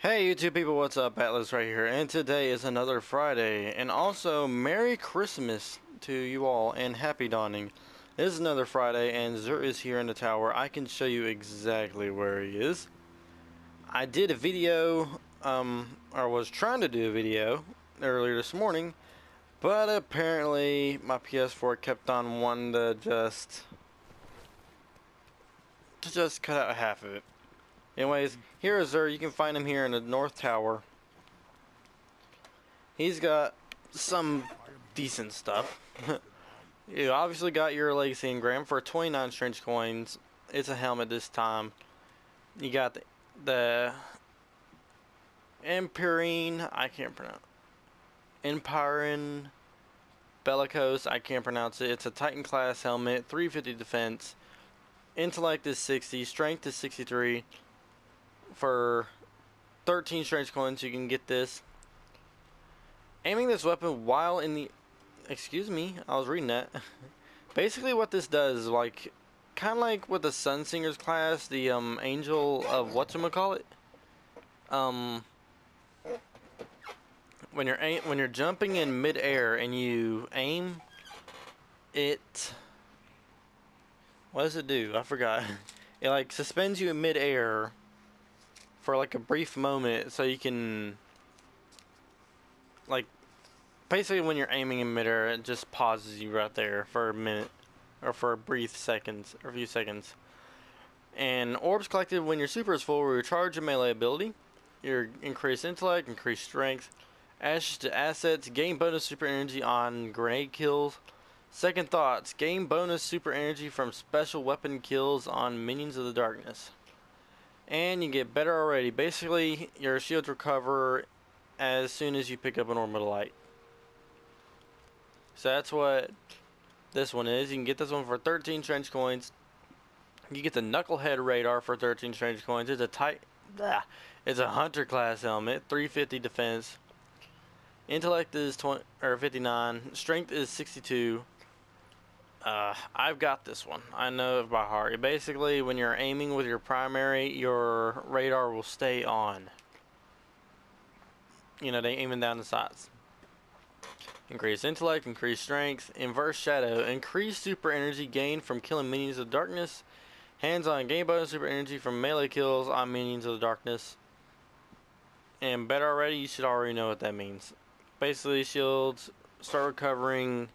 Hey YouTube people, what's up? Atlus right here, and today is another Friday, and also Merry Christmas to you all, and Happy Dawning. It is another Friday, and Xur is here in the tower. I can show you exactly where he is. I did a video, um, or was trying to do a video earlier this morning, but apparently my PS4 kept on wanting to just, to just cut out half of it. Anyways, here is Xur. You can find him here in the North Tower. He's got some decent stuff. you obviously got your Legacy Engram for 29 strange coins. It's a helmet this time. You got the, the I can't pronounce. Empyrean Bellicose, I can't pronounce it. It's a Titan class helmet, 350 defense. Intellect is 60, strength is 63 for 13 strange coins you can get this. Aiming this weapon while in the excuse me I was reading that. Basically what this does like kind of like with the Sun Singers class the um angel of whatchamacallit. Um when you're aim when you're jumping in midair and you aim it what does it do? I forgot. It like suspends you in midair for like a brief moment so you can like basically when you're aiming in midair it just pauses you right there for a minute or for a brief seconds or a few seconds. And orbs collected when your super is full recharge your melee ability. Your increased intellect increased strength ashes to assets gain bonus super energy on grenade kills. Second thoughts gain bonus super energy from special weapon kills on minions of the darkness and you get better already. Basically, your shields recover as soon as you pick up an orb of light. So that's what this one is. You can get this one for 13 strange coins. You get the Knucklehead radar for 13 strange coins. It's a tight, blah, it's a hunter class helmet, 350 defense. Intellect is 20 or 59. Strength is 62. Uh, I've got this one. I know it by heart. Basically, when you're aiming with your primary, your radar will stay on. You know, they aiming down the sights. Increase intellect, increase strength, inverse shadow, increase super energy gained from killing minions of darkness. Hands-on gain bonus super energy from melee kills on minions of the darkness. And better already, you should already know what that means. Basically, shields start recovering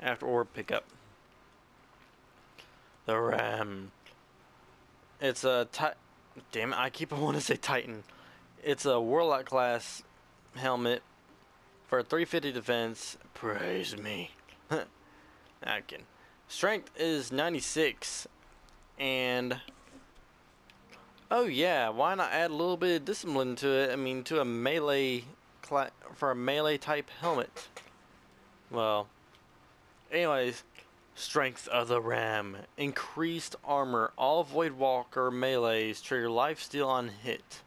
after orb pickup. The Ram. It's a damn it, I keep on wanting to say Titan. It's a Warlock class helmet for 350 defense. Praise me. Can. Strength is 96 and oh yeah, why not add a little bit of discipline to it? I mean, to a melee for a melee type helmet. Well, anyways, Strength of the Ram. Increased armor. All Voidwalker melees trigger lifesteal on hit.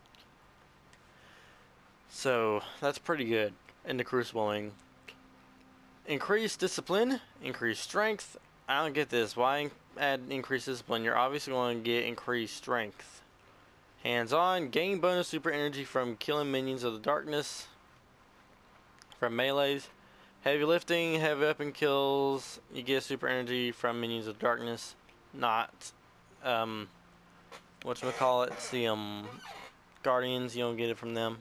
So, that's pretty good in the Crucibling. Increased discipline. Increased strength. I don't get this. Why add increased discipline? You're obviously going to get increased strength. Hands on. Gain bonus super energy from killing minions of the darkness. From melees. Heavy lifting, heavy weapon kills, you get super energy from minions of darkness, not, um, whatchamacallit, it's the, um, guardians, you don't get it from them.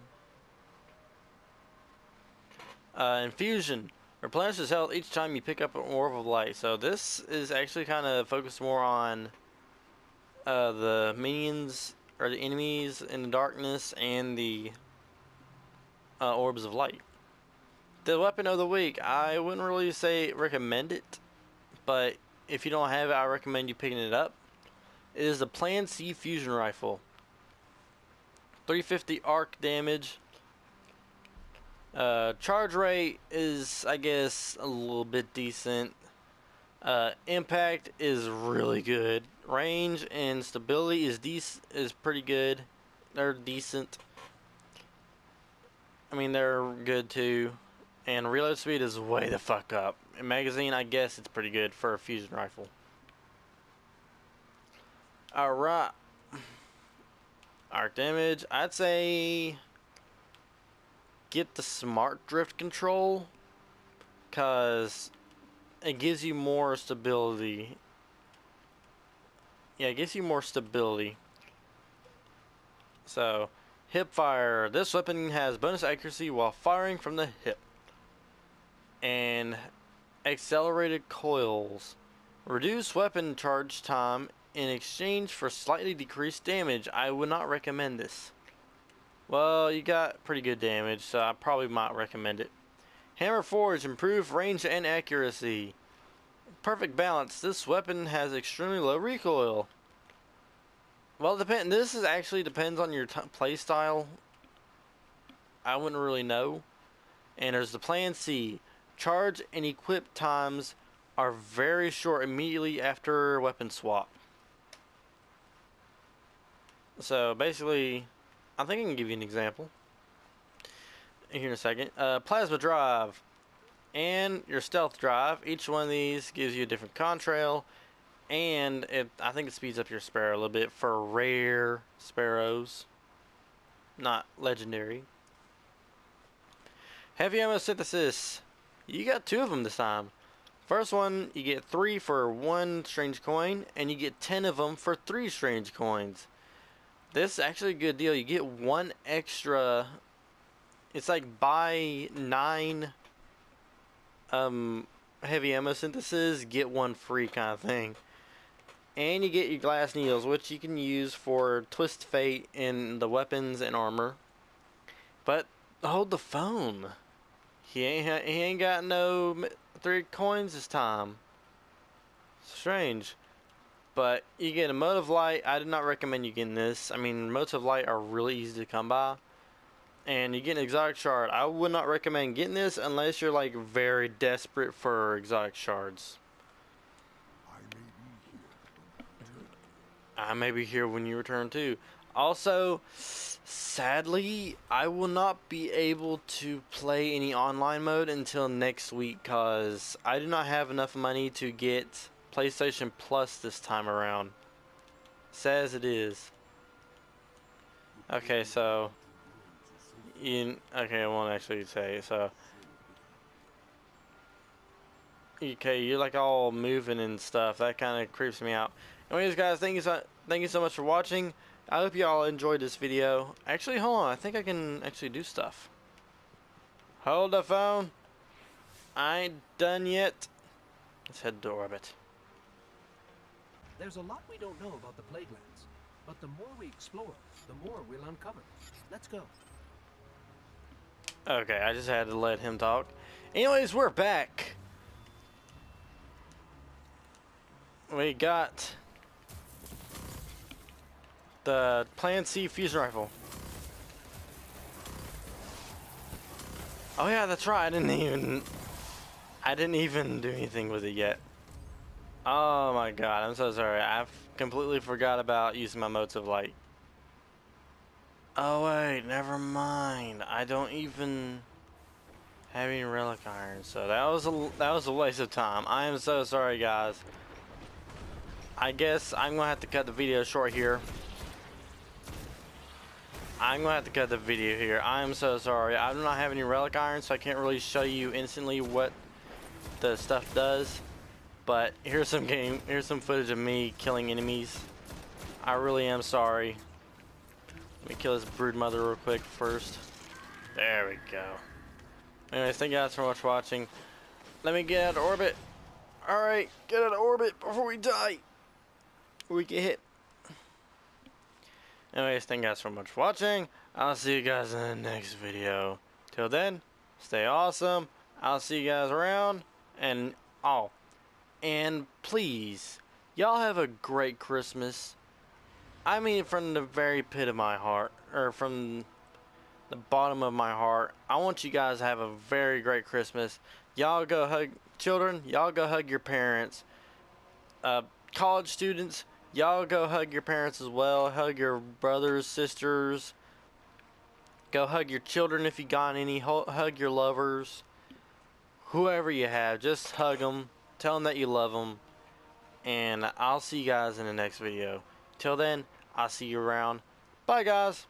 Uh, infusion, replenishes health each time you pick up an orb of light, so this is actually kind of focused more on, uh, the minions, or the enemies in the darkness, and the, uh, orbs of light the weapon of the week, I wouldn't really say recommend it, but if you don't have it, I recommend you picking it up. It is a Plan C fusion rifle. 350 arc damage. Uh, charge rate is, I guess, a little bit decent. Uh, impact is really good. Range and stability is dec is pretty good. They're decent. I mean, they're good too. And reload speed is way the fuck up. In magazine, I guess it's pretty good for a fusion rifle. Alright. Arc damage, I'd say get the smart drift control because it gives you more stability. Yeah, it gives you more stability. So, hip fire. This weapon has bonus accuracy while firing from the hip. And accelerated coils. Reduce weapon charge time in exchange for slightly decreased damage. I would not recommend this. Well, you got pretty good damage, so I probably might recommend it. Hammer Forge, improved range and accuracy. Perfect balance. This weapon has extremely low recoil. Well, depend. This is actually depends on your play style. I wouldn't really know. And there's the Plan C. Charge and equip times are very short immediately after weapon swap. So basically, I think I can give you an example here in a second. Uh, plasma drive and your stealth drive. Each one of these gives you a different contrail, and it, I think it speeds up your sparrow a little bit for rare sparrows, not legendary. Heavy ammo synthesis. You got two of them this time. First one, you get three for one strange coin, and you get ten of them for three strange coins. This is actually a good deal. You get one extra. It's like buy nine um, heavy ammo synthesis, get one free kind of thing. And you get your glass needles, which you can use for twist fate in the weapons and armor. But hold the phone. He ain't he ain't got no three coins this time. Strange. But you get a mote of light. I do not recommend you getting this. I mean, mote of light are really easy to come by and you get an exotic shard. I would not recommend getting this unless you're like very desperate for exotic shards. I may be here when you return too. Also, sadly, I will not be able to play any online mode until next week because I do not have enough money to get PlayStation Plus this time around. Sad as it is. Okay, so you okay, I won't actually say so. Okay, you're like all moving and stuff. That kind of creeps me out. Anyways, guys, thank you so thank you so much for watching. I hope you all enjoyed this video. Actually, hold on. I think I can actually do stuff. Hold the phone. I ain't done yet. Let's head to orbit. There's a lot we don't know about the Plaguelands, but the more we explore, the more we'll uncover. Let's go. Okay, I just had to let him talk. Anyways, we're back. We got the Plan C fusion rifle. Oh yeah, that's right. I didn't even I didn't even do anything with it yet. Oh my god, I'm so sorry. I've completely forgot about using my motes of light. Oh wait, never mind. I don't even have any relic iron, so that was a that was a waste of time. I am so sorry, guys. I guess I'm gonna have to cut the video short here. I'm gonna have to cut the video here. I am so sorry. I do not have any relic iron, so I can't really show you instantly what the stuff does. But here's some game. Here's some footage of me killing enemies. I really am sorry. Let me kill this brood mother real quick first. There we go. Anyways, thank you guys so much for watching. Let me get out of orbit. Alright, get out of orbit before we die. We get hit. Anyways, thank you guys so much for watching. I'll see you guys in the next video. Till then, stay awesome. I'll see you guys around. And, oh, and please, y'all have a great Christmas. I mean from the very pit of my heart, or from the bottom of my heart, I want you guys to have a very great Christmas. Y'all go hug children. Y'all go hug your parents. Uh, college students, y'all go hug your parents as well. Hug your brothers, sisters. Go hug your children if you got any. Hug your lovers. Whoever you have, just hug them. Tell them that you love them. And I'll see you guys in the next video. Till then, I'll see you around. Bye, guys.